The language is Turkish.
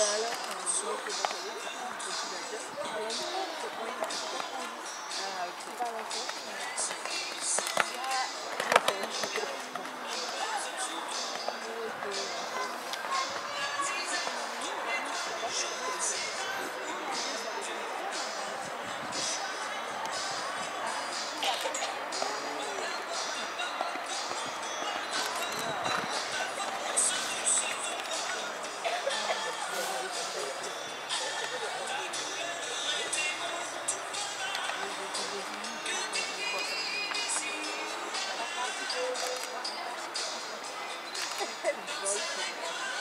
Gracias. Okay.